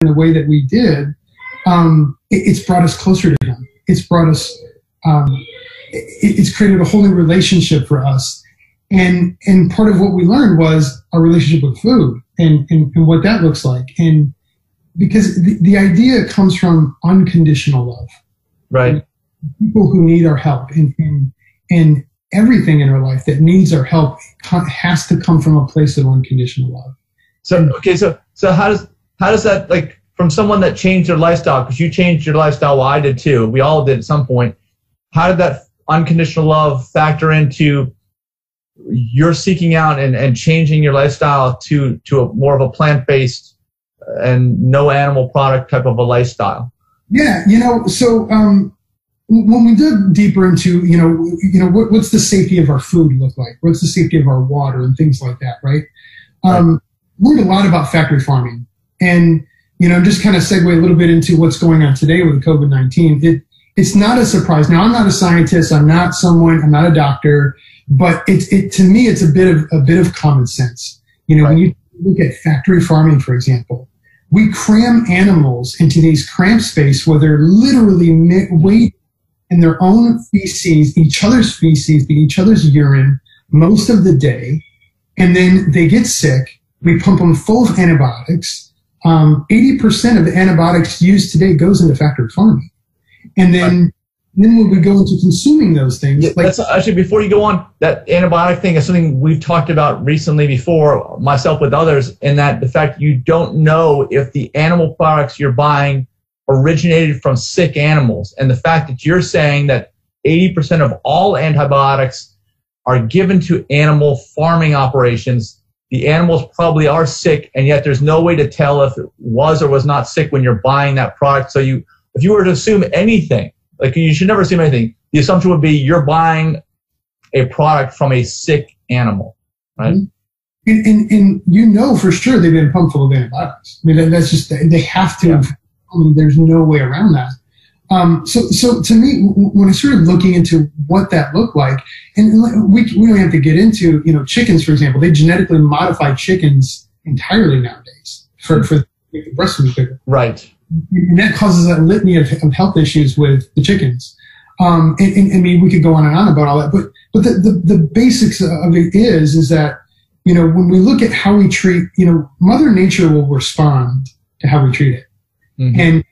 in the way that we did, um, it, it's brought us closer to Him. It's brought us, um, it, it's created a whole new relationship for us. And, and part of what we learned was our relationship with food and, and, and what that looks like. And because the, the idea comes from unconditional love. Right. People who need our help and, and, and everything in our life that needs our help has to come from a place of unconditional love. So, okay. So, so how does, how does that like from someone that changed their lifestyle? Because you changed your lifestyle. Well, I did too. We all did at some point. How did that unconditional love factor into you're seeking out and, and changing your lifestyle to to a more of a plant based and no animal product type of a lifestyle? Yeah, you know, so um, when we dug deeper into, you know, you know, what, what's the safety of our food look like? What's the safety of our water and things like that, right? Um, right. Learned a lot about factory farming, and you know, just kind of segue a little bit into what's going on today with COVID nineteen. It it's not a surprise. Now, I'm not a scientist. I'm not someone. I'm not a doctor. But it's it to me, it's a bit of a bit of common sense. You know, right. when you look at factory farming, for example, we cram animals into these cramped space where they're literally waiting in their own feces, each other's feces, each other's urine most of the day, and then they get sick. We pump them full of antibiotics. Um, 80% of the antibiotics used today goes into factory farming. And then, right. then when we go into consuming those things, yeah, like, that's actually before you go on, that antibiotic thing is something we've talked about recently before, myself with others, in that the fact you don't know if the animal products you're buying originated from sick animals. And the fact that you're saying that 80% of all antibiotics are given to animal farming operations, the animals probably are sick, and yet there's no way to tell if it was or was not sick when you're buying that product. So you if you were to assume anything, like you should never assume anything, the assumption would be you're buying a product from a sick animal, right? Mm-hmm. And, and, and you know for sure they've been pumped full of antibiotics. I mean, that's just, they have to, yeah. I mean, there's no way around that. Um, so, so to me, when I started looking into what that looked like, and we, we don't have to get into, you know, chickens, for example, they genetically modify chickens entirely nowadays for, for the breast meat bigger. Right and that causes a litany of, of health issues with the chickens. Um, and, and, I mean, we could go on and on about all that, but but the, the, the basics of it is is that you know when we look at how we treat, you know, Mother Nature will respond to how we treat it, mm-hmm. and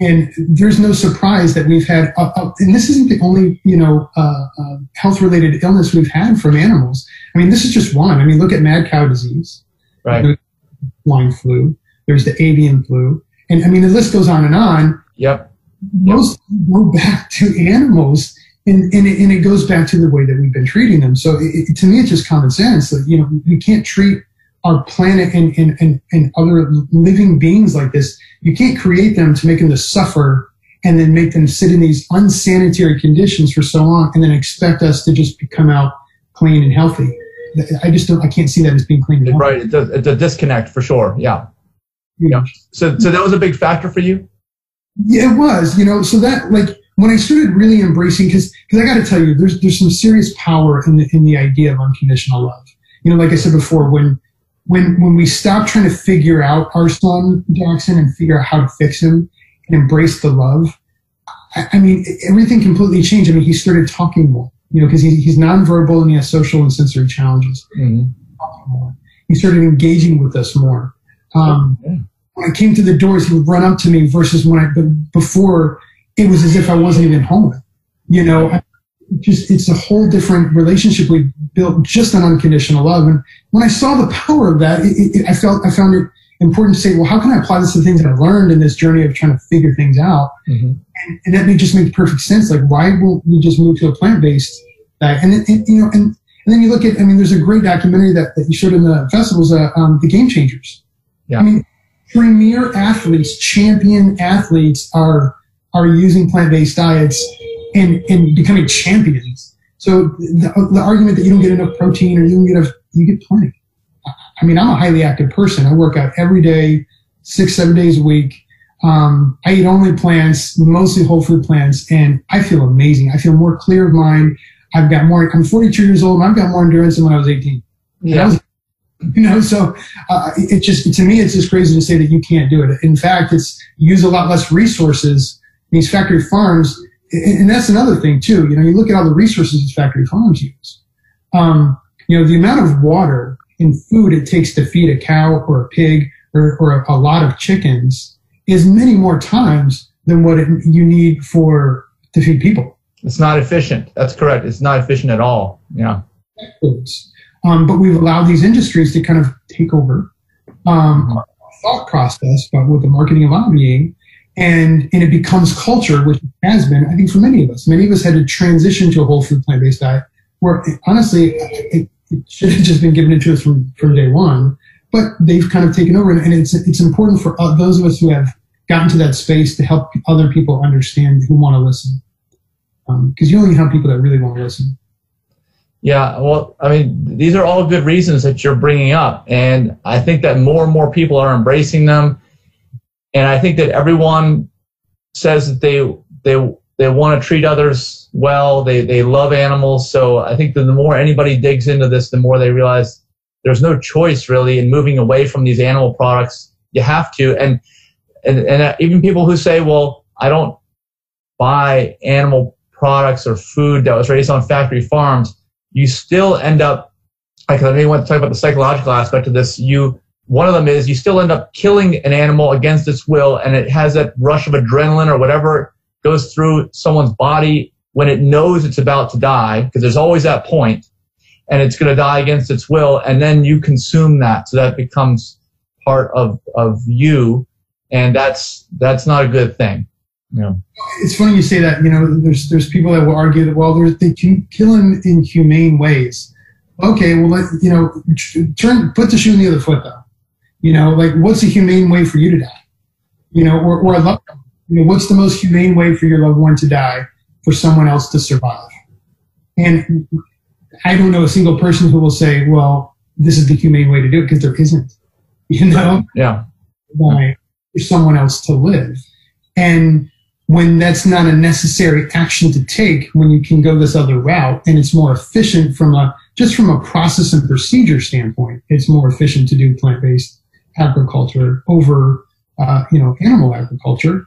and there's no surprise that we've had, uh, uh, and this isn't the only you know uh, uh health related illness we've had from animals. I mean, this is just one. I mean, look at mad cow disease, right? Swine flu. There's the avian flu and I mean, the list goes on and on. Yep. Most go back to animals, and, and, it, and it goes back to the way that we've been treating them. So it, to me, it's just common sense that, you know, we can't treat our planet and, and, and, and other living beings like this. You can't create them to make them to suffer and then make them sit in these unsanitary conditions for so long and then expect us to just come out clean and healthy. I just don't, I can't see that as being clean. Right. It's a, it's a disconnect for sure. Yeah. Yeah. So, so that was a big factor for you. Yeah, it was. You know, so that like when I started really embracing, because because I got to tell you, there's there's some serious power in the in the idea of unconditional love. You know, like I said before, when when when we stop trying to figure out our son Jackson and figure out how to fix him and embrace the love, I, I mean, everything completely changed. I mean, he started talking more. You know, because he, he's nonverbal and he has social and sensory challenges. Mm-hmm. He started engaging with us more. Um, yeah when I came to the doors, he would run up to me versus when I, before it was as if I wasn't even home. You know, I, just, it's a whole different relationship we built just on unconditional love. And when I saw the power of that, it, it, I felt, I found it important to say, well, how can I apply this to things that I've learned in this journey of trying to figure things out? Mm-hmm. And, and, that just makes perfect sense. Like, why won't we just move to a plant-based diet? And, and, you know, and, and then you look at, I mean, there's a great documentary that, that you showed in the festivals, uh, um, The Game Changers. Yeah. I mean, premier athletes, champion athletes are are using plant-based diets and and becoming champions. So the, the argument that you don't get enough protein or you don't get enough, you get plenty. I mean, I'm a highly active person. I work out every day, six, seven days a week. Um, I eat only plants, mostly whole food plants, and I feel amazing. I feel more clear of mind. I've got more, I'm 42 years old and I've got more endurance than when I was 18. Yeah. You know, so uh, it just to me it's just crazy to say that you can't do it. In fact, it's use a lot less resources. These factory farms, and that's another thing too. You know, you look at all the resources these factory farms use. Um, you know, the amount of water and food it takes to feed a cow or a pig or, or a, a lot of chickens is many more times than what it, you need for to feed people. It's not efficient. That's correct. It's not efficient at all. Yeah. Um, but we've allowed these industries to kind of take over um, mm-hmm. our thought process about what the marketing and lobbying, and and it becomes culture, which has been, I think, for many of us. Many of us had to transition to a whole food plant based diet, where honestly, it, it should have just been given to us from from day one. But they've kind of taken over, and it's it's important for those of us who have gotten to that space to help other people understand who want to listen, because um, you only have people that really want to listen. Yeah, well, I mean, these are all good reasons that you're bringing up, and I think that more and more people are embracing them, and I think that everyone says that they they they want to treat others well, they they love animals, so I think that the more anybody digs into this, the more they realize there's no choice really in moving away from these animal products. You have to, and and and uh, even people who say, well, I don't buy animal products or food that was raised on factory farms you still end up, like I mean, want to talk about the psychological aspect of this. You, one of them is you still end up killing an animal against its will, and it has that rush of adrenaline or whatever goes through someone's body when it knows it's about to die, because there's always that point, and it's going to die against its will, and then you consume that, so that becomes part of of you, and that's that's not a good thing. Yeah. It's funny you say that. You know, there's there's people that will argue that well, they can kill him in humane ways. Okay, well, let, you know, turn put the shoe in the other foot though. You know, like what's a humane way for you to die? You know, or or a loved one. You know, what's the most humane way for your loved one to die for someone else to survive? And I don't know a single person who will say, well, this is the humane way to do it because there isn't. You know, yeah, why for someone else to live and when that's not a necessary action to take when you can go this other route and it's more efficient from a just from a process and procedure standpoint it's more efficient to do plant-based agriculture over uh, you know animal agriculture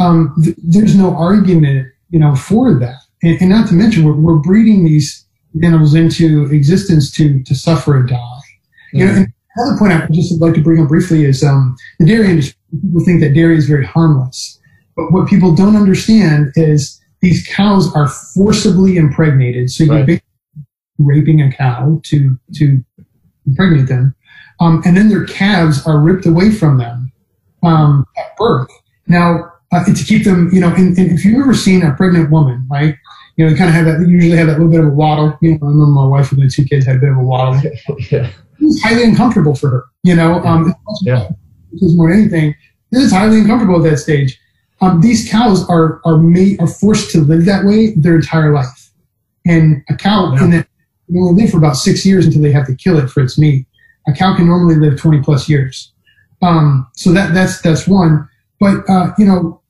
um, th- there's no argument you know for that and, and not to mention we're, we're, breeding these animals into existence to to suffer and die mm-hmm. you know and another point i just like to bring up briefly is um, the dairy industry people think that dairy is very harmless but what people don't understand is these cows are forcibly impregnated. So you're right. raping a cow to to impregnate them, um, and then their calves are ripped away from them um, at birth. Now uh, to keep them, you know, and, and, if you've ever seen a pregnant woman, right? You know, they kind of have that. Usually have that little bit of a waddle. You know, I remember my wife with my two kids had a bit of a waddle. yeah. It was highly uncomfortable for her. You know, um, yeah. because more than anything, it is highly uncomfortable at that stage. Um, these cows are are made are forced to live that way their entire life, and a cow yeah. can only live for about six years until they have to kill it for its meat. A cow can normally live twenty plus years. Um, so that that's that's one. But uh, you know,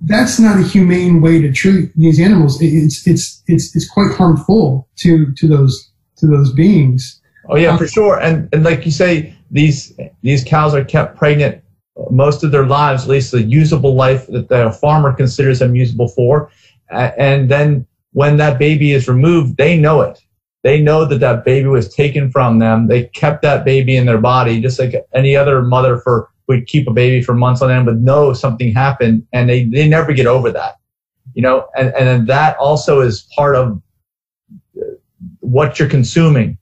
that's not a humane way to treat these animals. It's it's it's it's quite harmful to to those to those beings. Oh yeah, um, for sure. And and like you say, these these cows are kept pregnant most of their lives, at least the usable life that the farmer considers them usable for. And then when that baby is removed, they know it. They know that that baby was taken from them. They kept that baby in their body, just like any other mother for would keep a baby for months on end, but know something happened, and they they never get over that. You know, and and that also is part of uh, what you're consuming,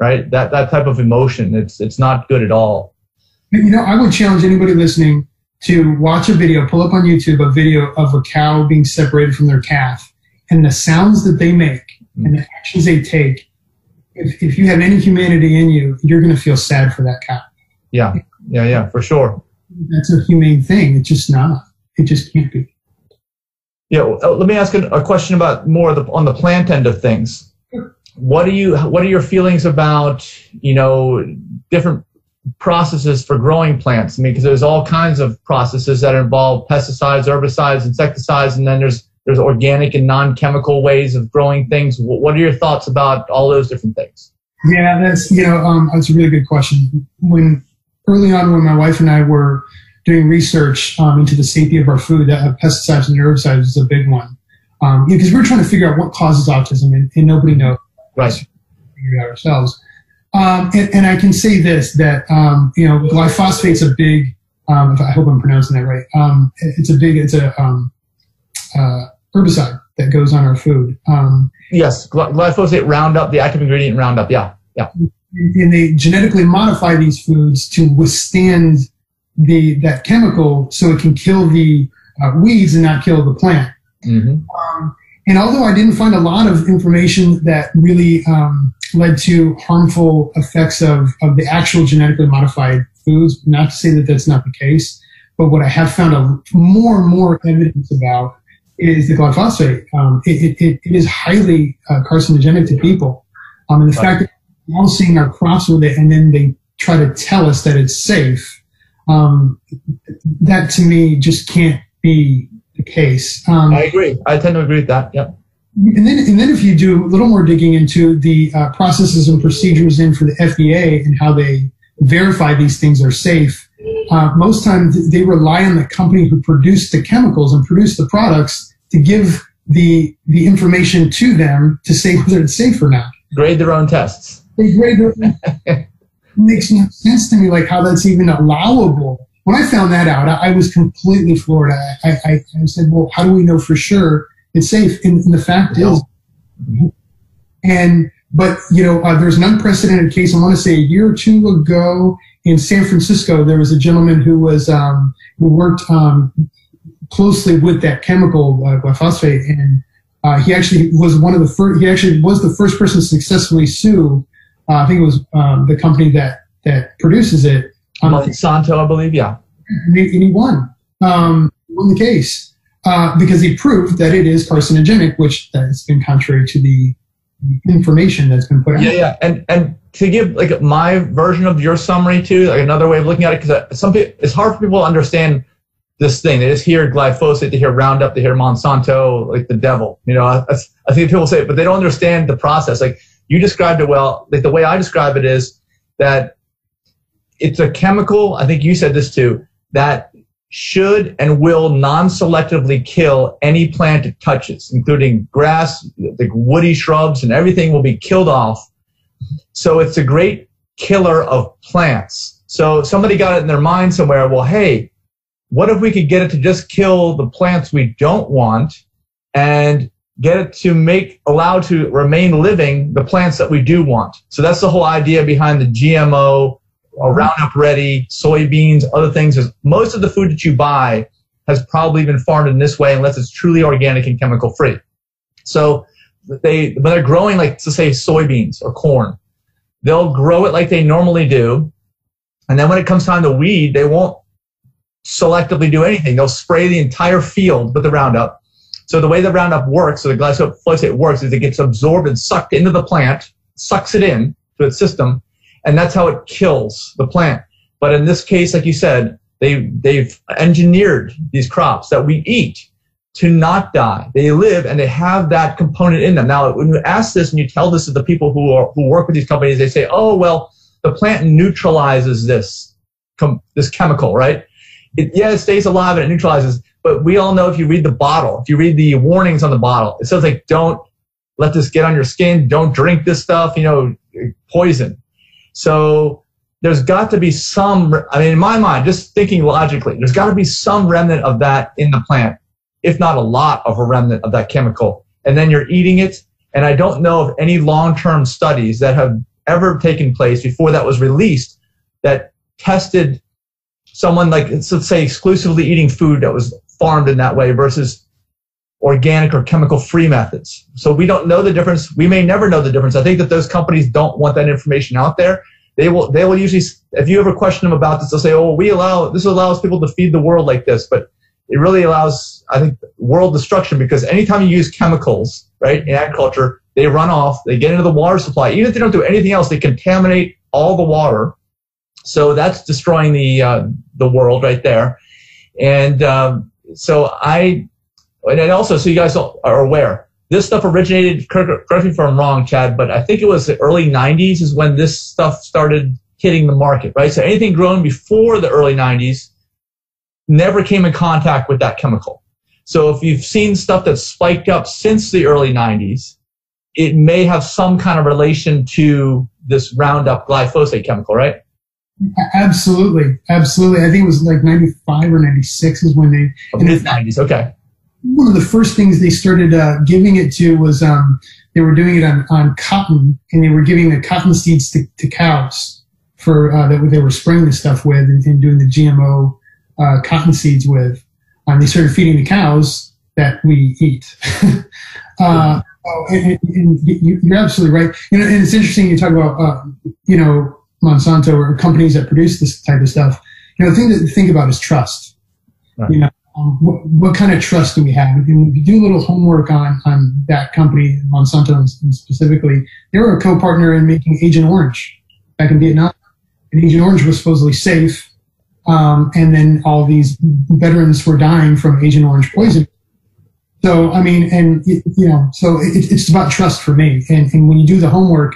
right? That that type of emotion. It's it's not good at all you know, I would challenge anybody listening to watch a video, pull up on YouTube a video of a cow being separated from their calf and the sounds that they make and the actions they take. If, if you have any humanity in you, you're going to feel sad for that cow. Yeah, yeah, yeah, for sure. That's a humane thing. It's just not. It just can't be. Yeah, well, uh, let me ask a, question about more the, on the plant end of things. What do you? What are your feelings about you know different processes for growing plants. I mean, because there's all kinds of processes that involve pesticides, herbicides, insecticides, and then there's there's organic and non-chemical ways of growing things. What are your thoughts about all those different things? Yeah, that's you know um, that's a really good question. When early on, when my wife and I were doing research um, into the safety of our food, uh, pesticides and herbicides is a big one um, because we're trying to figure out what causes autism, and, and nobody knows. Right. Figure it out ourselves. Um, and, and, I can say this that um, you know glyphosate's a big. Um, I hope I'm pronouncing that right. Um, it's a big. It's a um, uh, herbicide that goes on our food. Um, yes, glyphosate Roundup, the active ingredient Roundup. Yeah, yeah. And they genetically modify these foods to withstand the that chemical, so it can kill the uh, weeds and not kill the plant. Mm-hmm. Um, and although I didn't find a lot of information that really um, led to harmful effects of, of the actual genetically modified foods, not to say that that's not the case, but what I have found a, more and more evidence about is the glyphosate. Um, it, it, it is highly uh, carcinogenic to people. Um, and the right. fact that we're all seeing our crops with it and then they try to tell us that it's safe, um, that to me just can't be the case. Um, I agree. I tend to agree with that. Yep. And then, and then if you do a little more digging into the uh, processes and procedures in for the FDA and how they verify these things are safe, uh, most times they rely on the company who produced the chemicals and produced the products to give the the information to them to say whether it's safe or not. Grade their own tests. They grade their own. makes no sense to me, like how that's even allowable when I found that out, I, I was completely floored. I, I, I, said, well, how do we know for sure it's safe? And, and the fact is, and, but, you know, uh, there's an unprecedented case. I want to say a year or two ago in San Francisco, there was a gentleman who was, um, who worked, um, closely with that chemical, uh, glyphosate. And, uh, he actually was one of the first, he actually was the first person to successfully sue, uh, I think it was, um, the company that, that produces it Monsanto, I believe, yeah. And he, and he won. Um, won the case uh, because he proved that it is carcinogenic, which has been contrary to the information that's been put out. Yeah, yeah, and and to give like my version of your summary too, like another way of looking at it, because uh, some people, it's hard for people to understand this thing. They just hear glyphosate, they hear Roundup, they hear Monsanto, like the devil. You know, I, I think people say it, but they don't understand the process. Like you described it well. Like the way I describe it is that it's a chemical, I think you said this too, that should and will non-selectively kill any plant it touches, including grass, the woody shrubs, and everything will be killed off. So it's a great killer of plants. So somebody got it in their mind somewhere, well, hey, what if we could get it to just kill the plants we don't want and get it to make, allow to remain living the plants that we do want? So that's the whole idea behind the GMO Roundup Ready, soybeans, other things. Is most of the food that you buy has probably been farmed in this way, unless it's truly organic and chemical free. So they when they're growing, like to say soybeans or corn, they'll grow it like they normally do, and then when it comes time to weed, they won't selectively do anything. They'll spray the entire field with the Roundup. So the way the Roundup works, so the glyphosate works, is it gets absorbed and sucked into the plant, sucks it in to its system, and that's how it kills the plant. But in this case, like you said, they they've engineered these crops that we eat to not die. They live and they have that component in them. Now, when you ask this and you tell this to the people who are, who work with these companies, they say, "Oh, well, the plant neutralizes this com- this chemical, right? It, yeah, it stays alive and it neutralizes." But we all know if you read the bottle, if you read the warnings on the bottle, it says like, "Don't let this get on your skin. Don't drink this stuff. You know, poison." So there's got to be some, I mean, in my mind, just thinking logically, there's got to be some remnant of that in the plant, if not a lot of a remnant of that chemical. And then you're eating it. And I don't know of any long-term studies that have ever taken place before that was released that tested someone like, let's say, exclusively eating food that was farmed in that way versus organic or chemical free methods. So we don't know the difference. We may never know the difference. I think that those companies don't want that information out there. They will, they will usually, if you ever question them about this, they'll say, oh, we allow, this allows people to feed the world like this, but it really allows, I think, world destruction because anytime you use chemicals, right, in agriculture, they run off, they get into the water supply. Even if they don't do anything else, they contaminate all the water. So that's destroying the, uh, the world right there. And, um, so I, and also, so you guys are aware, this stuff originated, correct me if I'm wrong, Chad, but I think it was the early 90s is when this stuff started hitting the market, right? So anything grown before the early 90s never came in contact with that chemical. So if you've seen stuff that's spiked up since the early 90s, it may have some kind of relation to this Roundup glyphosate chemical, right? Absolutely, absolutely. I think it was like 95 or 96 is when they. Oh, mid 90s, okay. One of the first things they started uh, giving it to was um, they were doing it on, on cotton, and they were giving the cotton seeds to, to cows for uh, that they were spraying the stuff with and, and doing the GMO uh, cotton seeds with. And they started feeding the cows that we eat. uh, oh, and, and, you're absolutely right. You know, and it's interesting you talk about, uh, you know, Monsanto or companies that produce this type of stuff. You know, the thing to think about is trust. Right. You know, um, what, what, kind of trust do we have? And if you do a little homework on, on that company, Monsanto specifically, they were a co-partner in making Agent Orange back in Vietnam. And Agent Orange was supposedly safe. Um, and then all these veterans were dying from Agent Orange poison. So, I mean, and, you know, so it, it's about trust for me. And, and when you do the homework,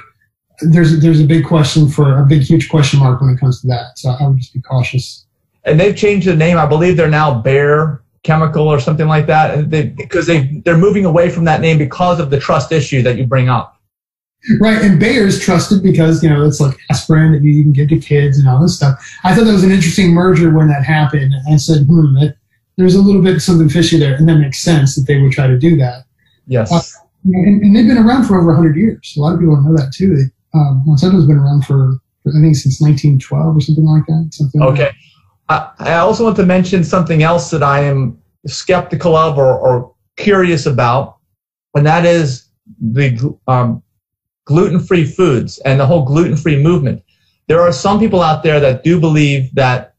there's, there's a big question for a big, huge question mark when it comes to that. So I would just be cautious. And they've changed the name. I believe they're now Bayer Chemical or something like that. They, because they, they're moving away from that name because of the trust issue that you bring up. Right, and Bayer's trusted because you know it's like aspirin that you can give to kids and all this stuff. I thought that was an interesting merger when that happened. I said, hmm, that, there's a little bit something fishy there, and that makes sense that they would try to do that. Yes. Uh, and, and, they've been around for over 100 years. A lot of people don't know that too. They, um, Monsanto's been around for, for, I think, since 1912 or something like that. Something okay. Like that. I, also want to mention something else that I am skeptical of or, or curious about, and that is the um, gluten-free foods and the whole gluten-free movement. There are some people out there that do believe that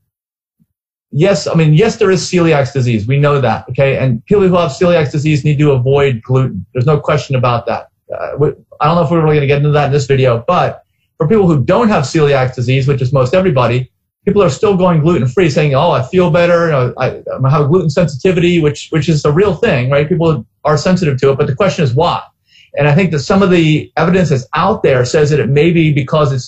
yes, I mean, yes, there is celiac disease. We know that, okay? And people who have celiac disease need to avoid gluten. There's no question about that. Uh, we, I don't know if we're really going to get into that in this video, but for people who don't have celiac disease, which is most everybody, people are still going gluten free, saying, "Oh, I feel better. I, I have gluten sensitivity," which which is a real thing, right? People are sensitive to it, but the question is why. And I think that some of the evidence that's out there says that it may be because it's